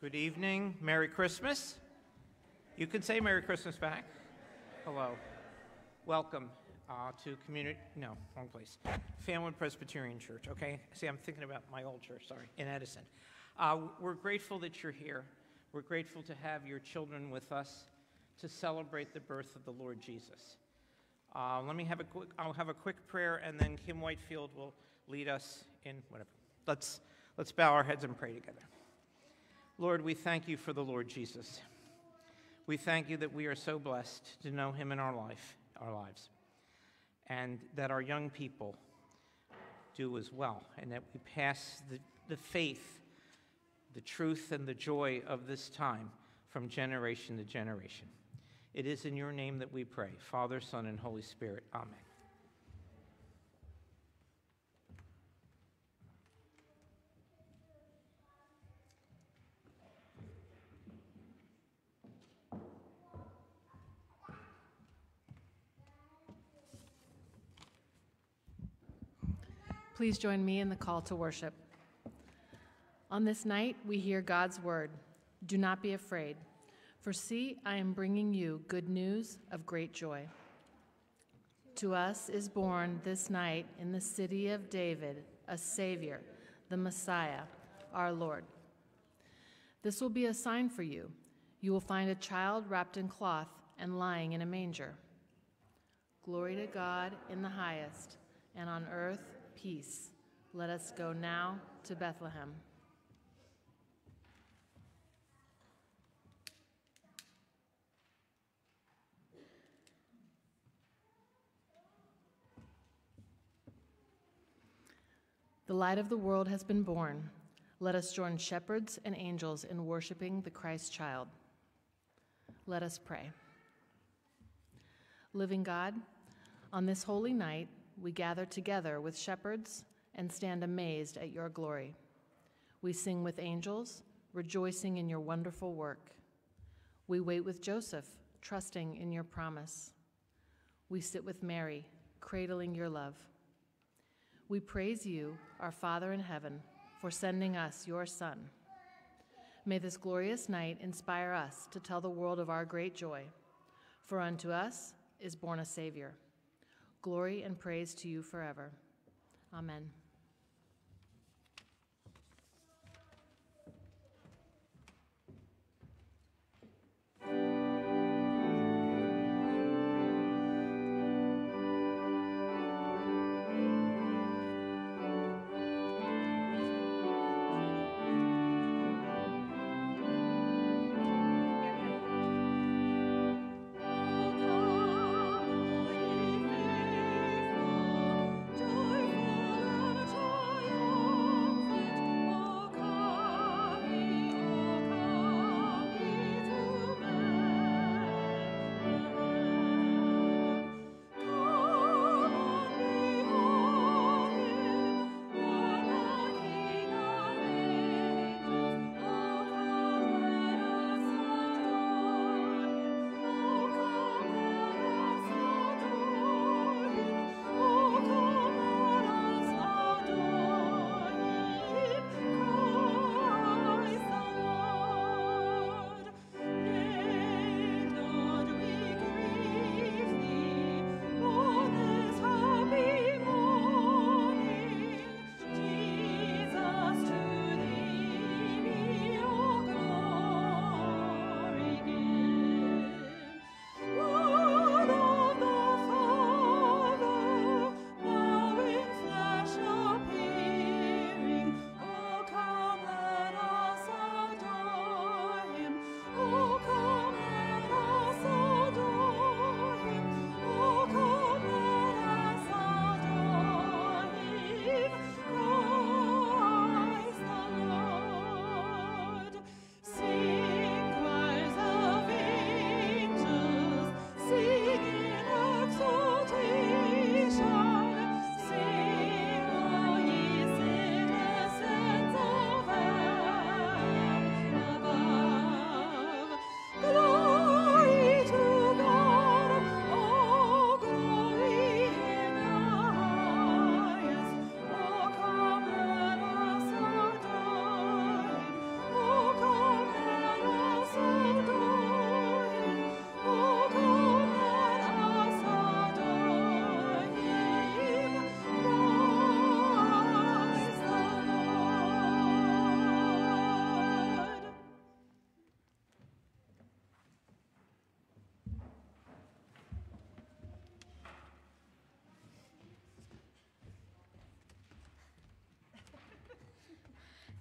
Good evening. Merry Christmas. You can say Merry Christmas back. Hello. Welcome uh, to community. No, wrong place. Fanwood Presbyterian Church. Okay. See, I'm thinking about my old church. Sorry, in Edison. Uh, we're grateful that you're here. We're grateful to have your children with us to celebrate the birth of the Lord Jesus. Uh, let me have a quick. I'll have a quick prayer, and then Kim Whitefield will lead us in whatever. Let's let's bow our heads and pray together. Lord, we thank you for the Lord Jesus. We thank you that we are so blessed to know him in our life, our lives, and that our young people do as well, and that we pass the, the faith, the truth, and the joy of this time from generation to generation. It is in your name that we pray, Father, Son, and Holy Spirit. Amen. Please join me in the call to worship. On this night, we hear God's word Do not be afraid, for see, I am bringing you good news of great joy. To us is born this night in the city of David a Savior, the Messiah, our Lord. This will be a sign for you. You will find a child wrapped in cloth and lying in a manger. Glory to God in the highest, and on earth, peace. Let us go now to Bethlehem. The light of the world has been born. Let us join shepherds and angels in worshiping the Christ child. Let us pray. Living God, on this holy night, we gather together with shepherds and stand amazed at your glory. We sing with angels, rejoicing in your wonderful work. We wait with Joseph, trusting in your promise. We sit with Mary, cradling your love. We praise you, our Father in heaven, for sending us your Son. May this glorious night inspire us to tell the world of our great joy, for unto us is born a Savior. Glory and praise to you forever. Amen.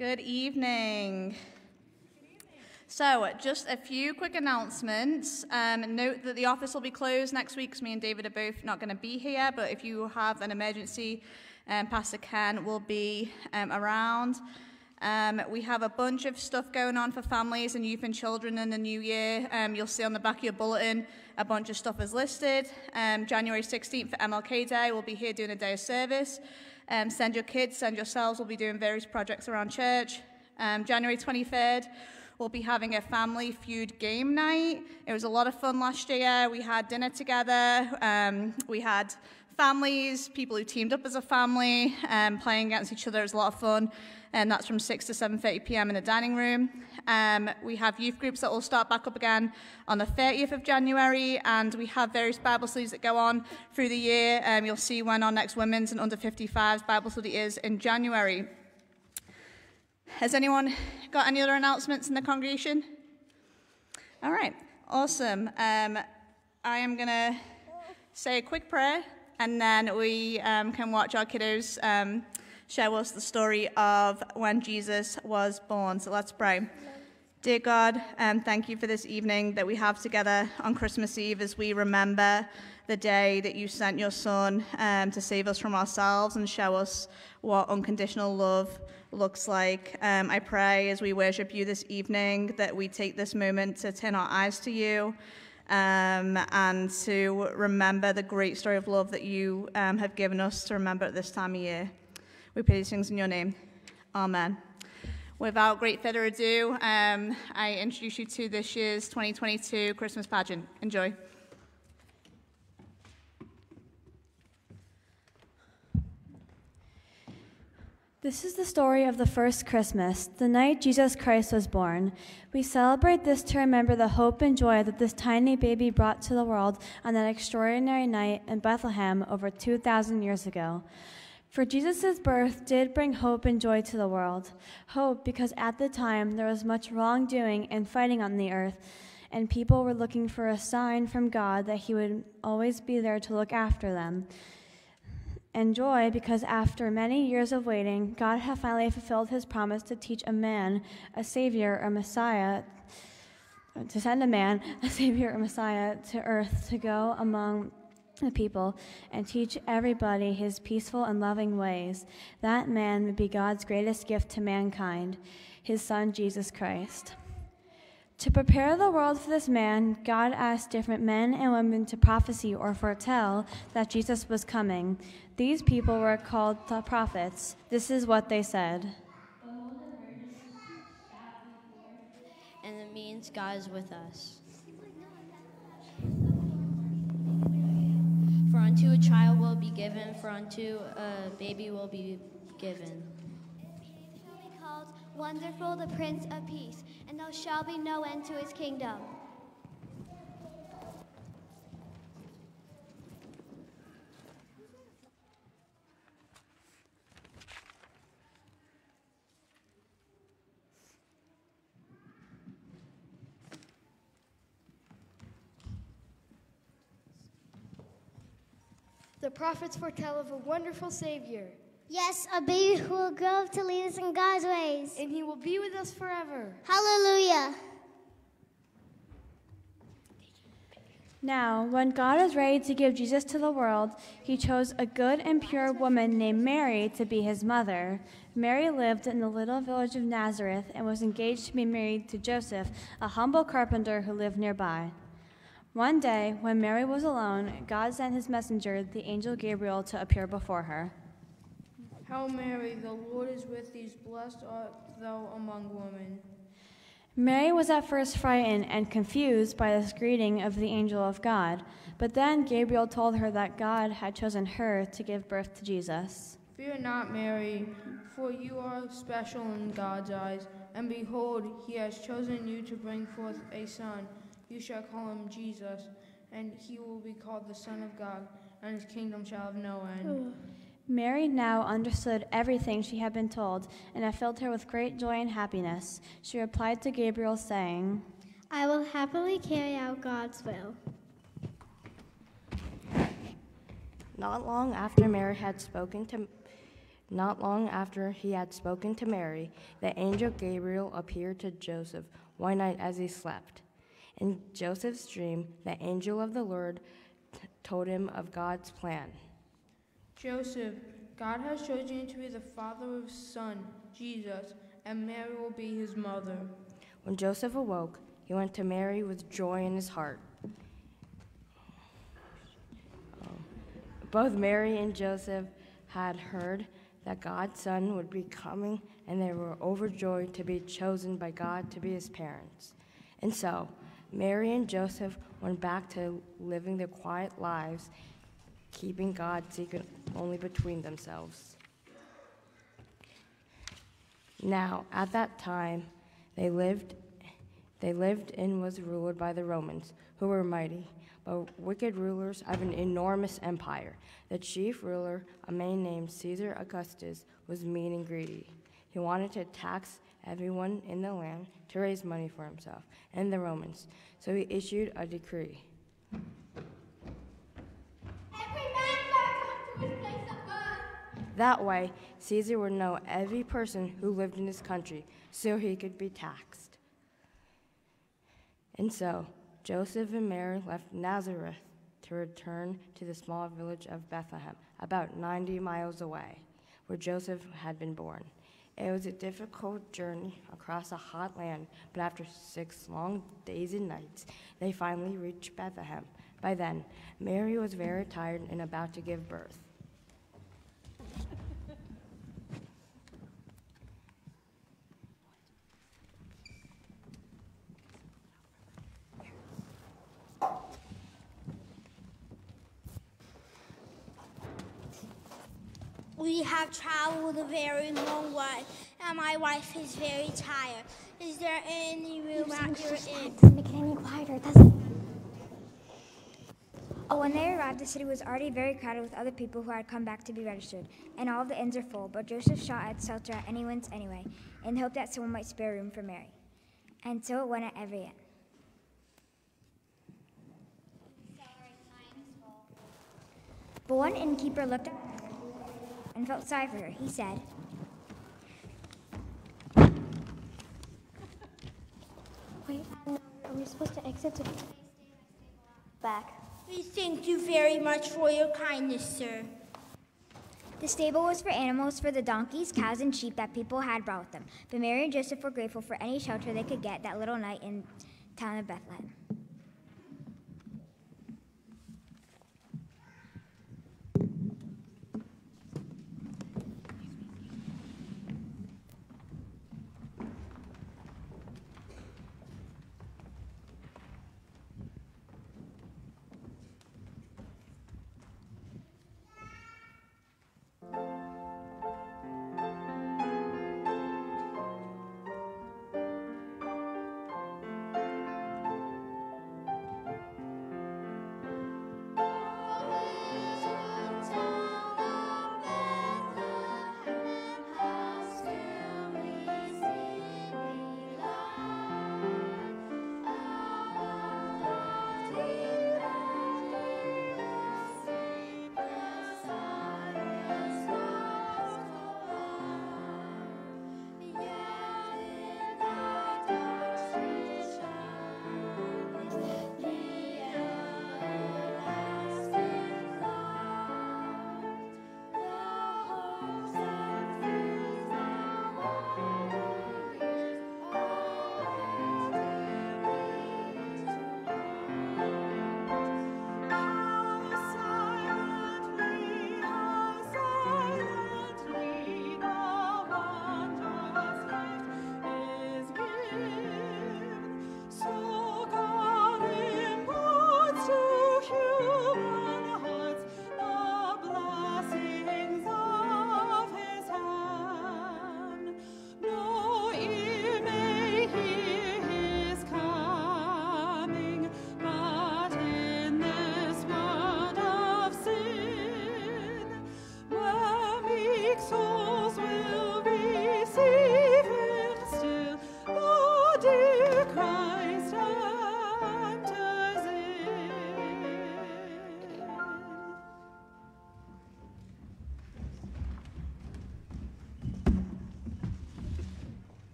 Good evening. So, just a few quick announcements. Um, note that the office will be closed next week because me and David are both not going to be here. But if you have an emergency, um, Pastor Ken will be um, around. Um, we have a bunch of stuff going on for families and youth and children in the new year. Um, you'll see on the back of your bulletin a bunch of stuff is listed. Um, January 16th for MLK Day, we'll be here doing a day of service. Um, send your kids, send yourselves. We'll be doing various projects around church. Um, January 23rd, we'll be having a family feud game night. It was a lot of fun last year. We had dinner together. Um, we had families, people who teamed up as a family, um, playing against each other. is a lot of fun and that's from 6 to 7.30 p.m. in the dining room. Um, we have youth groups that will start back up again on the 30th of January, and we have various Bible studies that go on through the year. Um, you'll see when our next women's and under 55s Bible study is in January. Has anyone got any other announcements in the congregation? All right, awesome. Um, I am going to say a quick prayer, and then we um, can watch our kiddos um, share us the story of when Jesus was born. So let's pray. Dear God, um, thank you for this evening that we have together on Christmas Eve as we remember the day that you sent your Son um, to save us from ourselves and show us what unconditional love looks like. Um, I pray as we worship you this evening that we take this moment to turn our eyes to you. Um, and to remember the great story of love that you um, have given us to remember at this time of year. We pray these things in your name. Amen. Without great further ado, um, I introduce you to this year's 2022 Christmas pageant. Enjoy. This is the story of the first Christmas, the night Jesus Christ was born. We celebrate this to remember the hope and joy that this tiny baby brought to the world on that extraordinary night in Bethlehem over 2,000 years ago. For Jesus' birth did bring hope and joy to the world. Hope because at the time there was much wrongdoing and fighting on the earth, and people were looking for a sign from God that He would always be there to look after them. And joy because after many years of waiting, God had finally fulfilled His promise to teach a man, a Savior, a Messiah, to send a man, a Savior, a Messiah to earth to go among the people and teach everybody his peaceful and loving ways. That man would be God's greatest gift to mankind, his son Jesus Christ. To prepare the world for this man, God asked different men and women to prophesy or foretell that Jesus was coming. These people were called the prophets. This is what they said. And it means God is with us. For unto a child will be given, for unto a baby will be given. Wonderful, the Prince of Peace, and there shall be no end to his kingdom. The prophets foretell of a wonderful Savior, Yes, a baby who will grow up to lead us in God's ways. and he will be with us forever. Hallelujah. Now, when God was ready to give Jesus to the world, he chose a good and pure woman named Mary to be his mother. Mary lived in the little village of Nazareth and was engaged to be married to Joseph, a humble carpenter who lived nearby. One day, when Mary was alone, God sent his messenger, the angel Gabriel, to appear before her. Hail Mary, the Lord is with thee, blessed art thou among women. Mary was at first frightened and confused by this greeting of the angel of God, but then Gabriel told her that God had chosen her to give birth to Jesus. Fear not, Mary, for you are special in God's eyes, and behold, he has chosen you to bring forth a son. You shall call him Jesus, and he will be called the Son of God, and his kingdom shall have no end. Oh. Mary now understood everything she had been told, and it filled her with great joy and happiness. She replied to Gabriel, saying, I will happily carry out God's will. Not long after Mary had spoken to Not long after he had spoken to Mary, the angel Gabriel appeared to Joseph one night as he slept. In Joseph's dream, the angel of the Lord t- told him of God's plan. Joseph, God has chosen you to be the father of son, Jesus, and Mary will be his mother. When Joseph awoke, he went to Mary with joy in his heart. Both Mary and Joseph had heard that God's son would be coming, and they were overjoyed to be chosen by God to be his parents. And so, Mary and Joseph went back to living their quiet lives, keeping God's secret only between themselves. Now, at that time, they lived, they lived and was ruled by the Romans, who were mighty, but wicked rulers of an enormous empire. The chief ruler, a man named Caesar Augustus, was mean and greedy. He wanted to tax everyone in the land to raise money for himself and the Romans, so he issued a decree. That way, Caesar would know every person who lived in his country so he could be taxed. And so, Joseph and Mary left Nazareth to return to the small village of Bethlehem, about 90 miles away, where Joseph had been born. It was a difficult journey across a hot land, but after six long days and nights, they finally reached Bethlehem. By then, Mary was very tired and about to give birth. We have traveled a very long way, and my wife is very tired. Is there any room at your inn? Doesn't make it any quieter, does it? Oh, when they arrived, the city was already very crowded with other people who had come back to be registered, and all the inns are full. But Joseph shot at shelter at anyone's anyway, in the hope that someone might spare room for Mary. And so it went at every inn. But one innkeeper looked at her and felt sorry for her. He said, Wait, are we supposed to exit to back? We thank you very much for your kindness, sir. The stable was for animals for the donkeys, cows, and sheep that people had brought with them. But Mary and Joseph were grateful for any shelter they could get that little night in town of Bethlehem.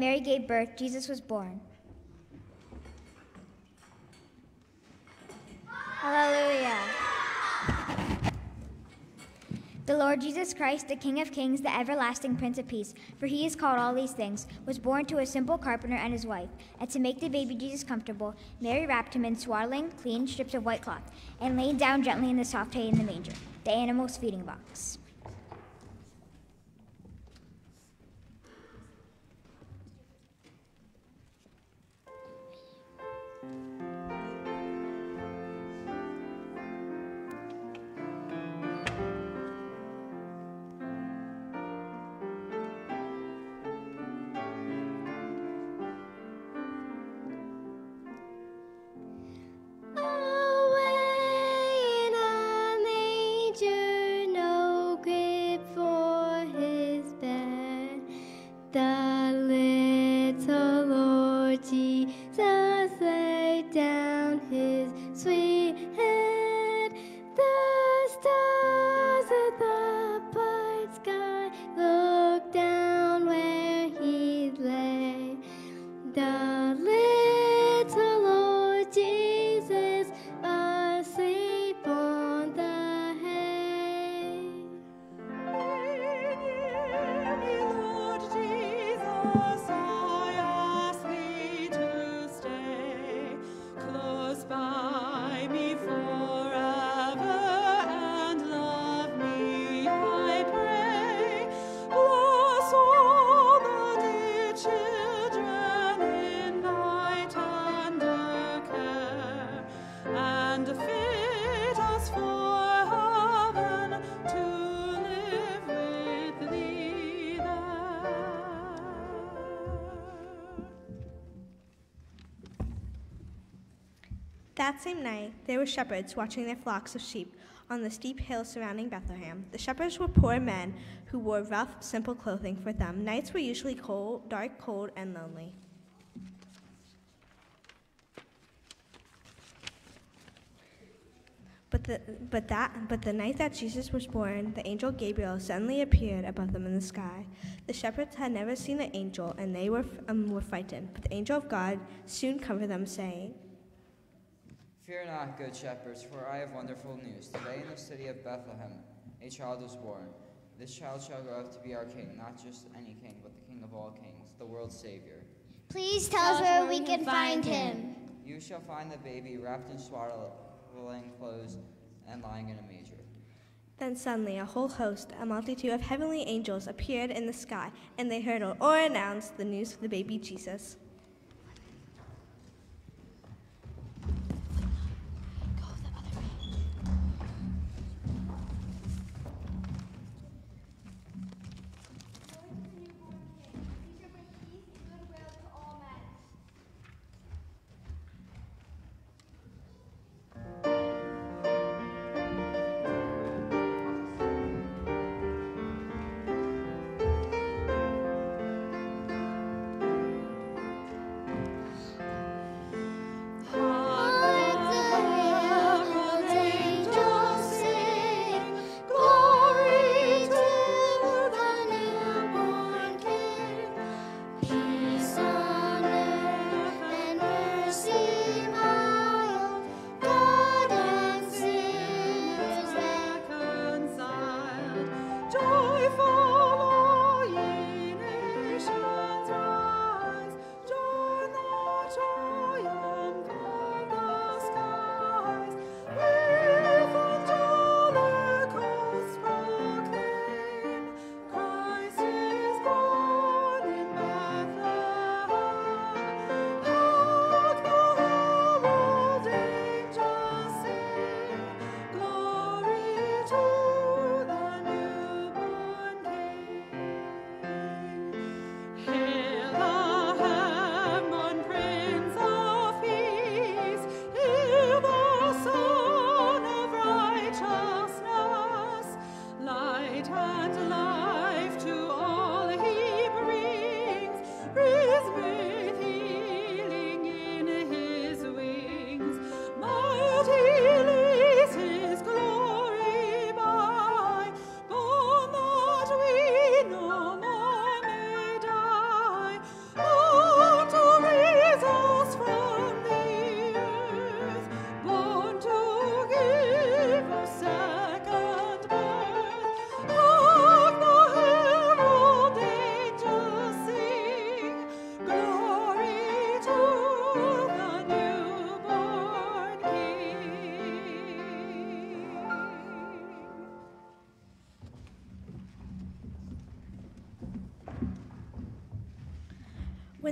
Mary gave birth, Jesus was born. Hallelujah. The Lord Jesus Christ, the King of Kings, the everlasting Prince of Peace, for he is called all these things, was born to a simple carpenter and his wife. And to make the baby Jesus comfortable, Mary wrapped him in swaddling, clean strips of white cloth, and laid down gently in the soft hay in the manger, the animal's feeding box. That same night, there were shepherds watching their flocks of sheep on the steep hill surrounding Bethlehem. The shepherds were poor men who wore rough, simple clothing for them. Nights were usually cold, dark, cold, and lonely. But the, but that but the night that Jesus was born, the angel Gabriel suddenly appeared above them in the sky. The shepherds had never seen the angel, and they were um, were frightened. But the angel of God soon comforted them, saying, Fear not, good shepherds, for I have wonderful news. Today in the city of Bethlehem, a child was born. This child shall grow up to be our king, not just any king, but the king of all kings, the world's Savior. Please tell us where we can find him. You shall find the baby wrapped in swaddling clothes and lying in a manger. Then suddenly a whole host, a multitude of heavenly angels, appeared in the sky, and they heard or announced the news of the baby Jesus.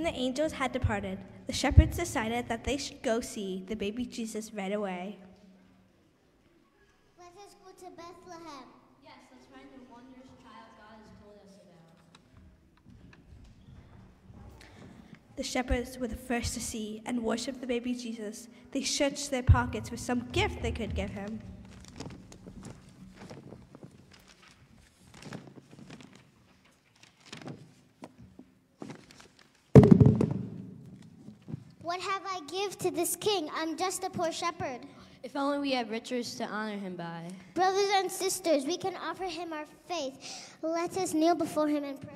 The angels had departed, the shepherds decided that they should go see the baby Jesus right away. Let us go to Bethlehem. Yes, let's find the wondrous child God has told us about. The shepherds were the first to see and worship the baby Jesus. They searched their pockets for some gift they could give him. What have I give king? I'm just a poor shepherd. If only we had riches to honor him by. Brothers and sisters, we can offer him our faith. Let us kneel before him and pray.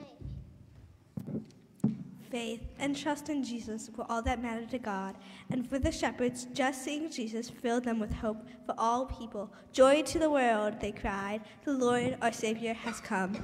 Faith and trust in Jesus were all that mattered to God, and for the shepherds, just seeing Jesus filled them with hope for all people. Joy to the world, they cried. The Lord, our Savior, has come.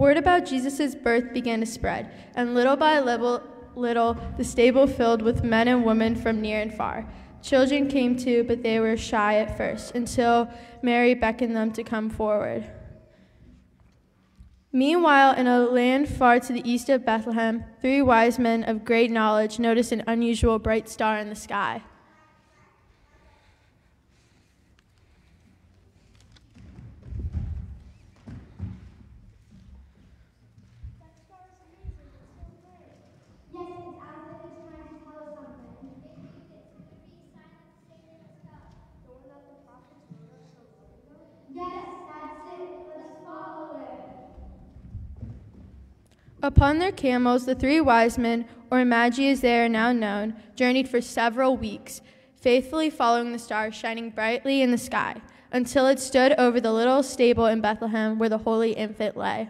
Word about Jesus' birth began to spread, and little by little, little the stable filled with men and women from near and far. Children came too, but they were shy at first, until Mary beckoned them to come forward. Meanwhile, in a land far to the east of Bethlehem, three wise men of great knowledge noticed an unusual bright star in the sky. Upon their camels, the three wise men, or Magi as they are now known, journeyed for several weeks, faithfully following the star shining brightly in the sky, until it stood over the little stable in Bethlehem where the holy infant lay.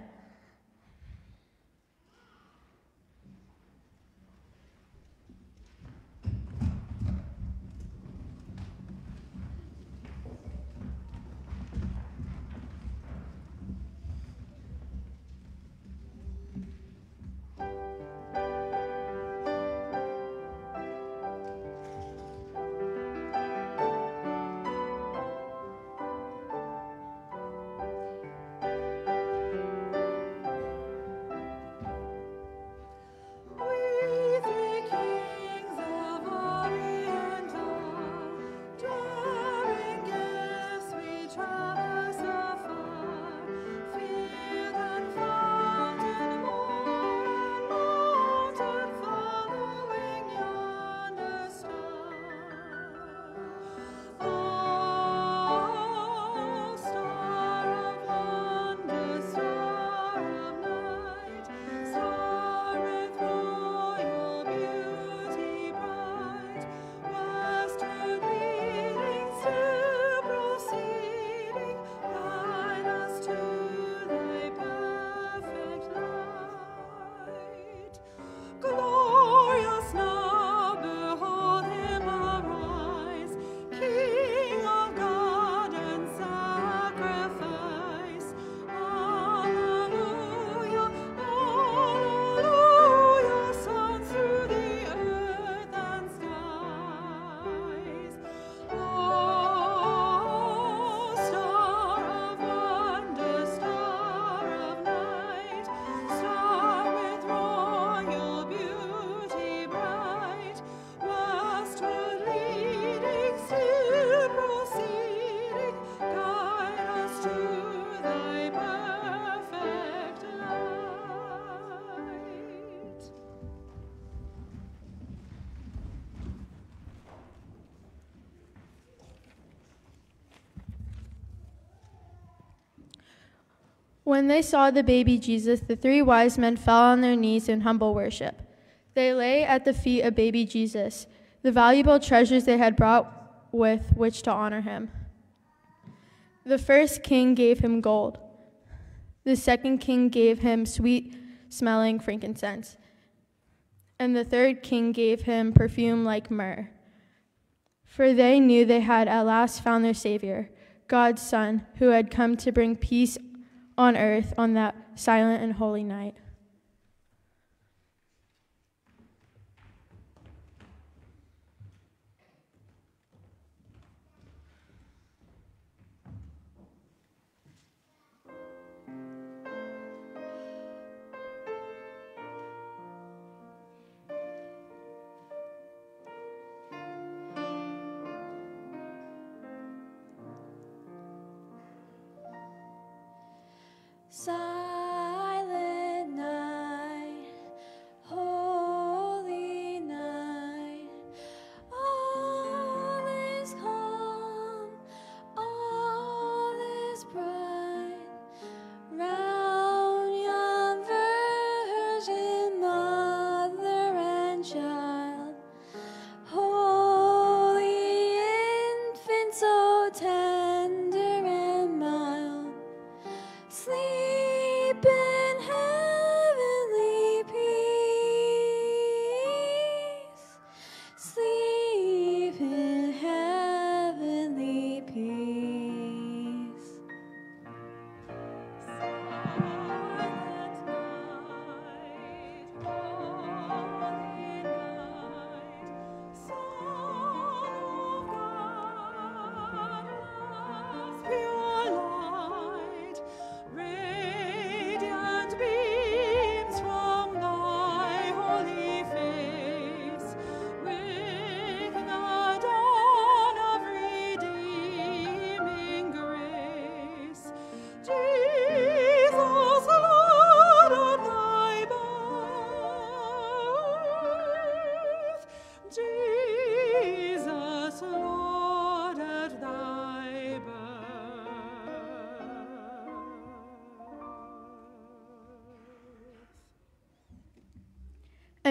When they saw the baby Jesus, the three wise men fell on their knees in humble worship. They lay at the feet of baby Jesus, the valuable treasures they had brought with which to honor him. The first king gave him gold. The second king gave him sweet smelling frankincense. And the third king gave him perfume like myrrh. For they knew they had at last found their Savior, God's Son, who had come to bring peace on earth on that silent and holy night. Silent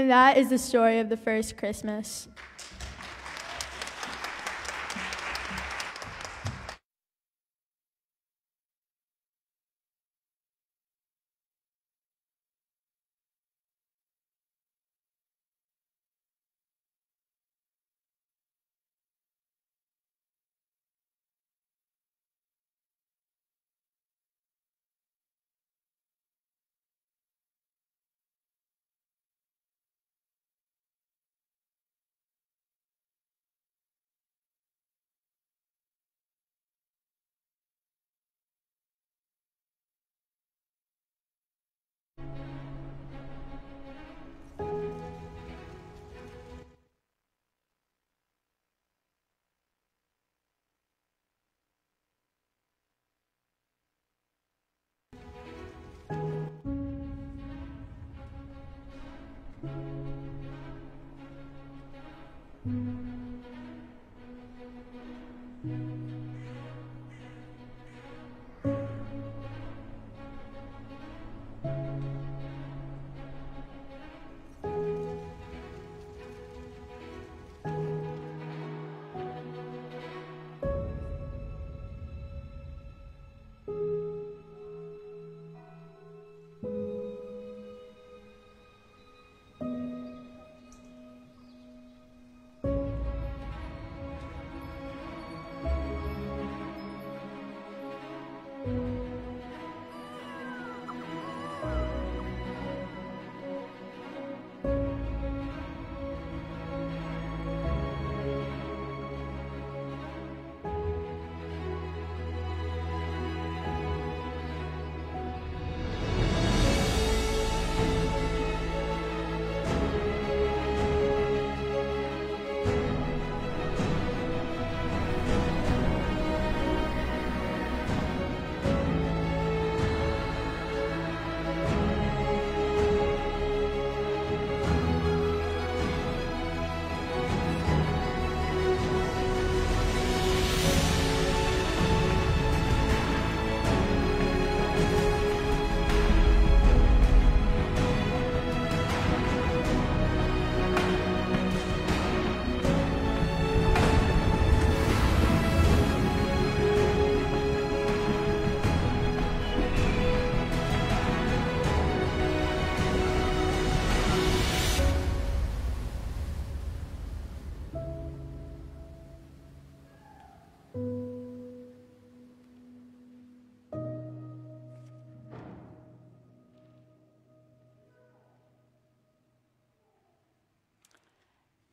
that is the story of the first Christmas.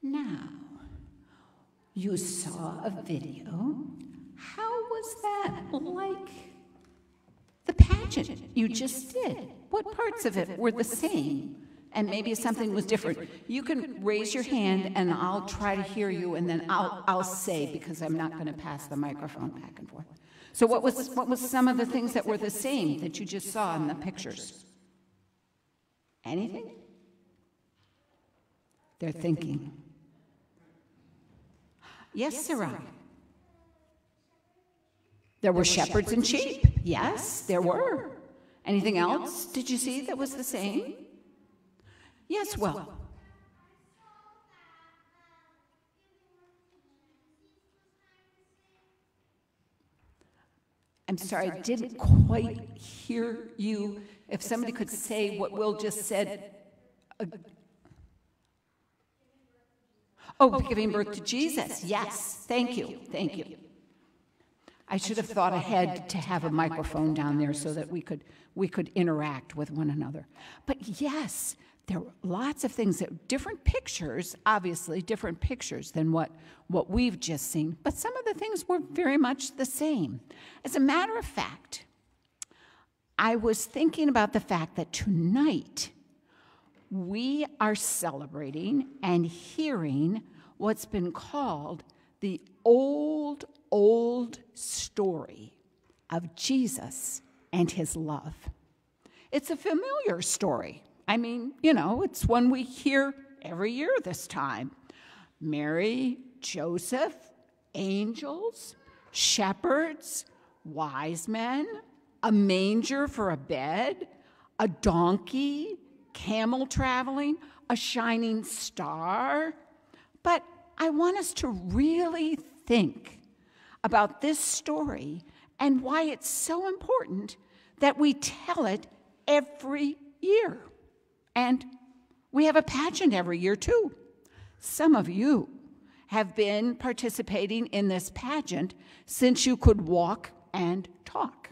Now, you saw a video. How was that like the pageant you just did? What parts of it were the same? And maybe something was different. You can raise your hand and I'll try to hear you and then I'll, I'll say because I'm not going to pass the microphone back and forth. So what was, what was some of the things that were the same that you just saw in the pictures? Anything? They're thinking. Yes, Sarai. There were shepherds and sheep. Yes, there were. Anything else did you see that was the same? Yes, well. I'm sorry, I didn't quite hear you. If somebody could say what Will just said. Uh, Oh, giving birth to Jesus. Yes, thank you, thank you. I should have thought ahead to have a microphone down there so that we could we could interact with one another. But yes, there were lots of things that different pictures, obviously different pictures than what what we've just seen, but some of the things were very much the same. As a matter of fact, I was thinking about the fact that tonight we are celebrating and hearing what's been called the old, old story of Jesus and his love. It's a familiar story. I mean, you know, it's one we hear every year this time. Mary, Joseph, angels, shepherds, wise men, a manger for a bed, a donkey, camel traveling, a shining star. But I want us to really think about this story and why it's so important that we tell it every year. And we have a pageant every year, too. Some of you have been participating in this pageant since you could walk and talk.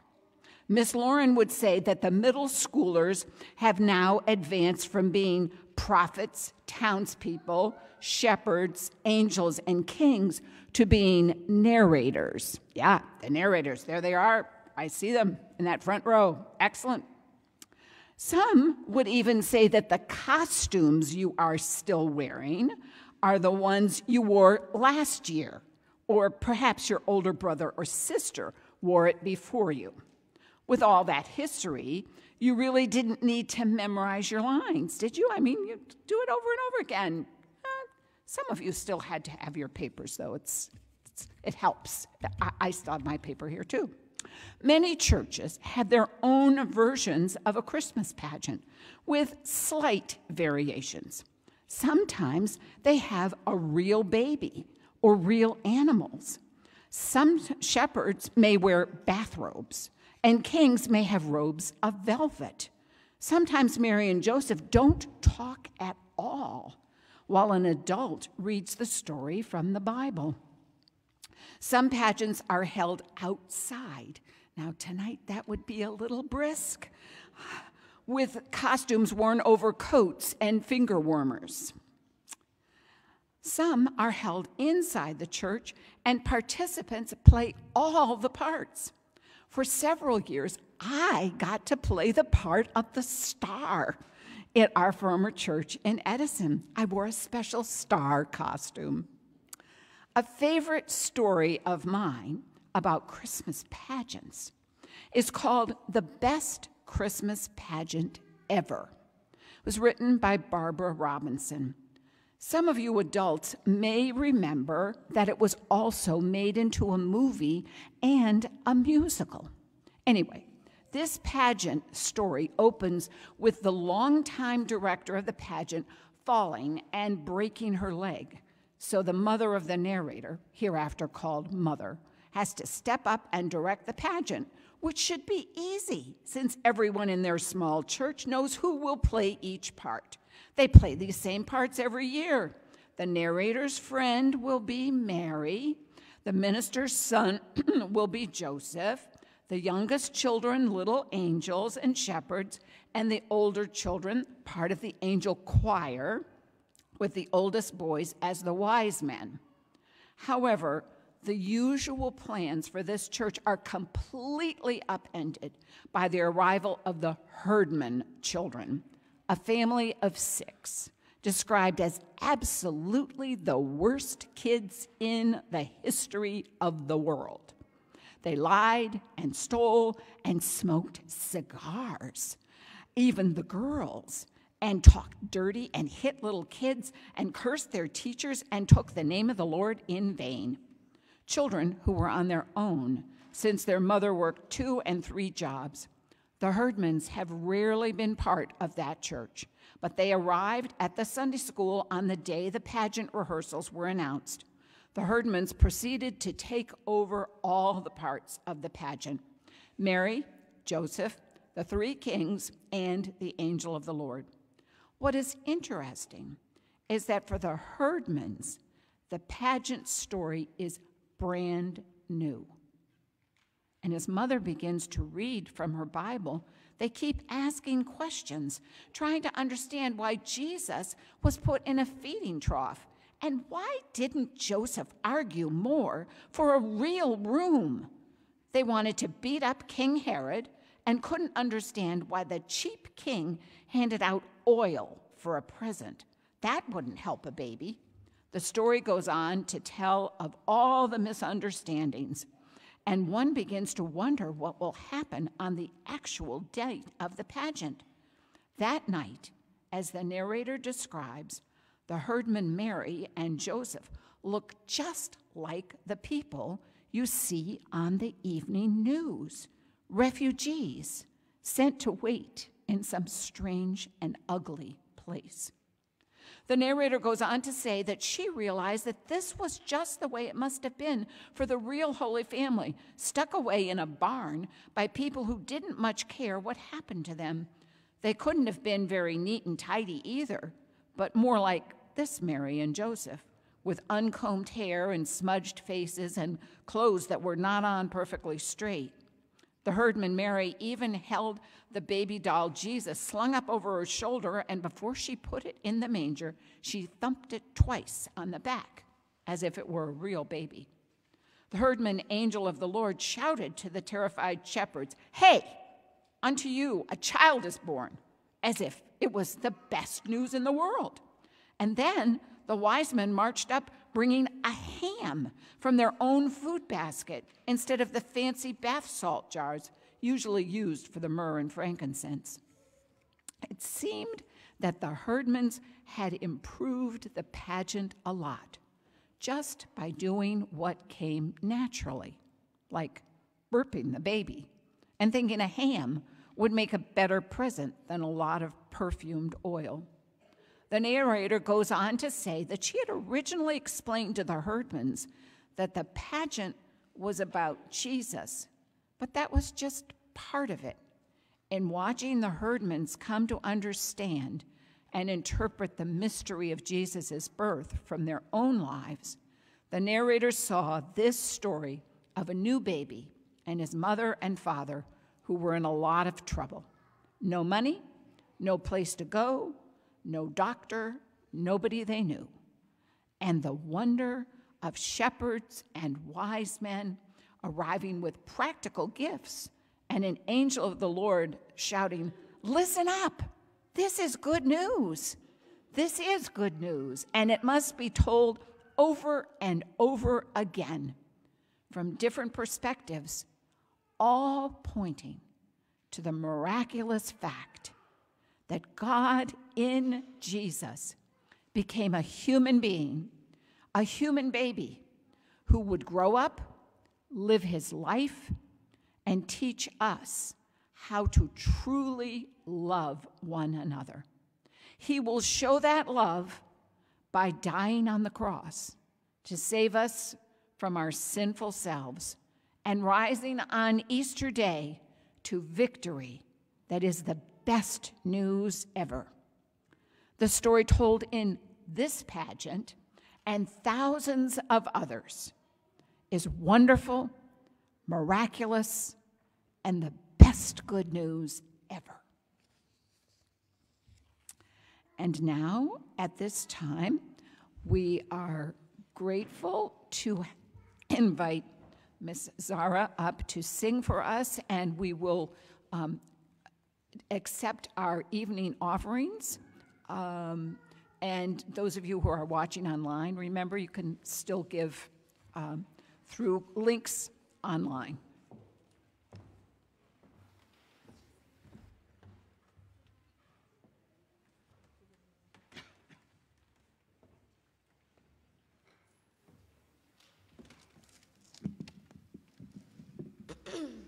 Miss Lauren would say that the middle schoolers have now advanced from being prophets, townspeople, shepherds, angels, and kings to being narrators. Yeah, the narrators, there they are. I see them in that front row. Excellent. Some would even say that the costumes you are still wearing are the ones you wore last year, or perhaps your older brother or sister wore it before you. With all that history, you really didn't need to memorize your lines, did you? I mean, you do it over and over again. Uh, some of you still had to have your papers, though. It's, it's it helps. I, I still have my paper here, too. Many churches have their own versions of a Christmas pageant with slight variations. Sometimes they have a real baby or real animals. Some shepherds may wear bathrobes, and kings may have robes of velvet. Sometimes Mary and Joseph don't talk at all, while an adult reads the story from the Bible. Some pageants are held outside. Now, tonight that would be a little brisk, with costumes worn over coats and finger warmers. Some are held inside the church, and participants play all the parts. For several years, I got to play the part of the star at our former church in Edison. I wore a special star costume. A favorite story of mine about Christmas pageants is called The Best Christmas Pageant Ever. It was written by Barbara Robinson. Some of you adults may remember that it was also made into a movie and a musical. Anyway, this pageant story opens with the longtime director of the pageant falling and breaking her leg. So the mother of the narrator, hereafter called Mother, has to step up and direct the pageant, which should be easy since everyone in their small church knows who will play each part. They play these same parts every year. The narrator's friend will be Mary, the minister's son will be Joseph, the youngest children, little angels and shepherds, and the older children, part of the angel choir, with the oldest boys as the wise men. However, the usual plans for this church are completely upended by the arrival of the Herdman children, a family of six, described as absolutely the worst kids in the history of the world. They lied and stole and smoked cigars, even the girls, and talked dirty and hit little kids and cursed their teachers and took the name of the Lord in vain. Children who were on their own since their mother worked two and three jobs. The Herdmans have rarely been part of that church, but they arrived at the Sunday school on the day the pageant rehearsals were announced. The Herdmans proceeded to take over all the parts of the pageant Mary, Joseph, the three kings, and the angel of the Lord. What is interesting is that for the Herdmans, the pageant story is brand new. And his mother begins to read from her Bible. They keep asking questions, trying to understand why Jesus was put in a feeding trough. And why didn't Joseph argue more for a real room? They wanted to beat up King Herod and couldn't understand why the cheap king handed out oil for a present. That wouldn't help a baby. The story goes on to tell of all the misunderstandings, and one begins to wonder what will happen on the actual date of the pageant. That night, as the narrator describes, the herdman Mary and Joseph look just like the people you see on the evening news refugees sent to wait in some strange and ugly place. The narrator goes on to say that she realized that this was just the way it must have been for the real Holy Family, stuck away in a barn by people who didn't much care what happened to them. They couldn't have been very neat and tidy either, but more like this Mary and Joseph, with uncombed hair and smudged faces and clothes that were not on perfectly straight. The herdman Mary even held the baby doll Jesus slung up over her shoulder, and before she put it in the manger, she thumped it twice on the back, as if it were a real baby. The herdman angel of the Lord shouted to the terrified shepherds, Hey, unto you a child is born, as if it was the best news in the world. And then the wise men marched up bringing a ham from their own food basket instead of the fancy bath salt jars usually used for the myrrh and frankincense. It seemed that the herdmans had improved the pageant a lot just by doing what came naturally, like burping the baby and thinking a ham would make a better present than a lot of perfumed oil. The narrator goes on to say that she had originally explained to the Herdmans that the pageant was about Jesus, but that was just part of it. In watching the Herdmans come to understand and interpret the mystery of Jesus' birth from their own lives, the narrator saw this story of a new baby and his mother and father who were in a lot of trouble. No money, no place to go, no doctor, nobody they knew. And the wonder of shepherds and wise men arriving with practical gifts, and an angel of the Lord shouting, Listen up! This is good news. This is good news, and it must be told over and over again from different perspectives, all pointing to the miraculous fact that God in Jesus became a human being, a human baby who would grow up, live his life, and teach us how to truly love one another. He will show that love by dying on the cross to save us from our sinful selves and rising on Easter Day to victory that is the best news ever. The story told in this pageant and thousands of others is wonderful, miraculous, and the best good news ever. And now, at this time, we are grateful to invite Miss Zara up to sing for us, and we will um, accept our evening offerings. Um, and those of you who are watching online, remember you can still give um, through links online.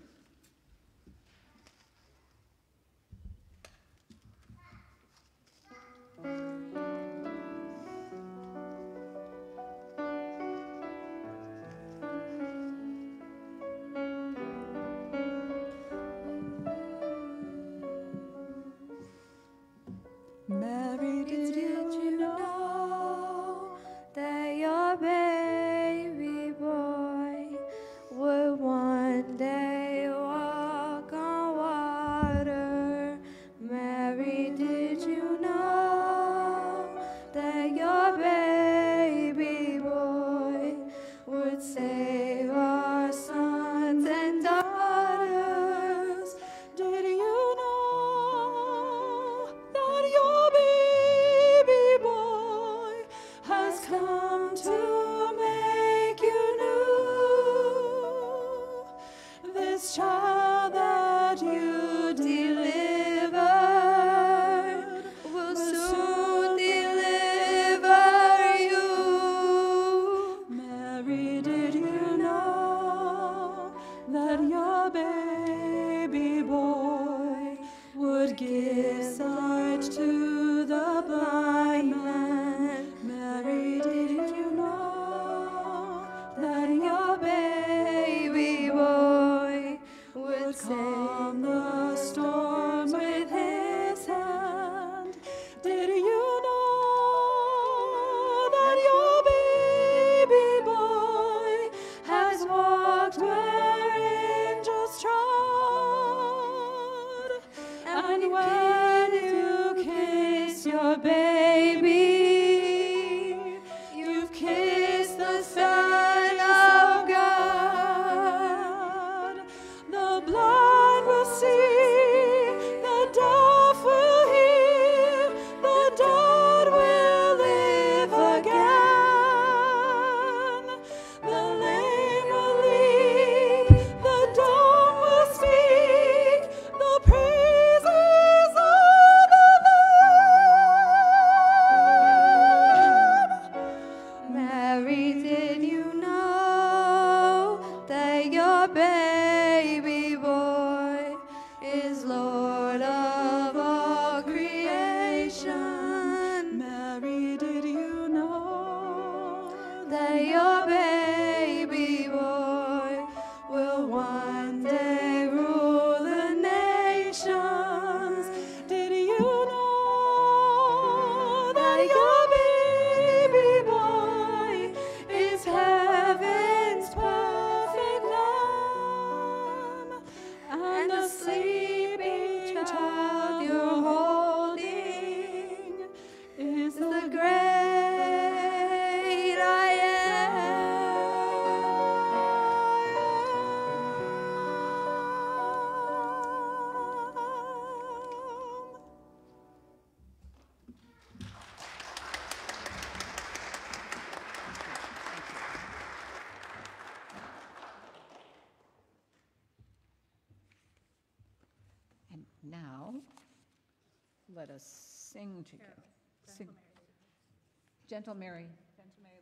Gentle Mary. Gentle Mary.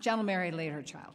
Gentle Mary, her child.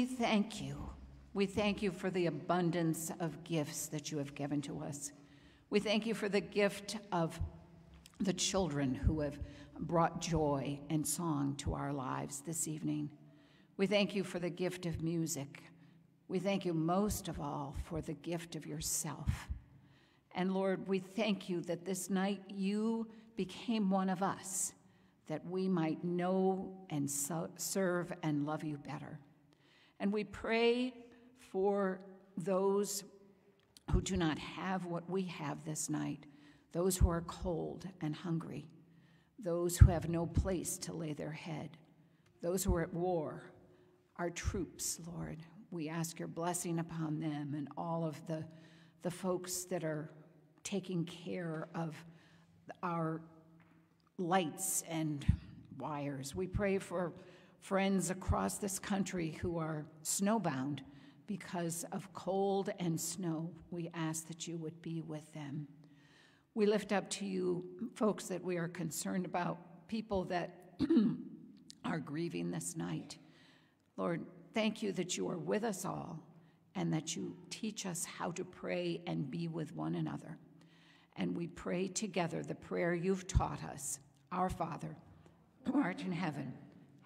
We thank you. We thank you for the abundance of gifts that you have given to us. We thank you for the gift of the children who have brought joy and song to our lives this evening. We thank you for the gift of music. We thank you most of all for the gift of yourself. And Lord, we thank you that this night you became one of us, that we might know and so- serve and love you better. And we pray for those who do not have what we have this night, those who are cold and hungry, those who have no place to lay their head, those who are at war, our troops, Lord. We ask your blessing upon them and all of the, the folks that are taking care of our lights and wires. We pray for friends across this country who are snowbound because of cold and snow. We ask that you would be with them. We lift up to you folks that we are concerned about, people that are grieving this night. Lord, thank you that you are with us all and that you teach us how to pray and be with one another. And we pray together the prayer you've taught us Our Father, who art in heaven,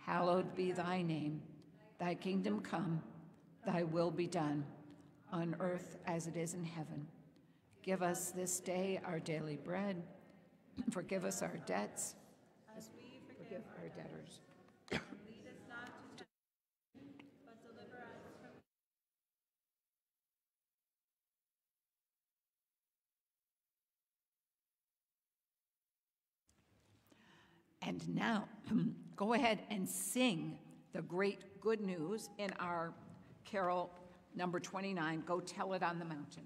hallowed be thy name. Thy kingdom come, thy will be done, on earth as it is in heaven. Give us this day our daily bread. Forgive us our debts as we forgive our debtors. And now, go ahead and sing the great good news in our carol number 29, Go Tell It on the Mountain.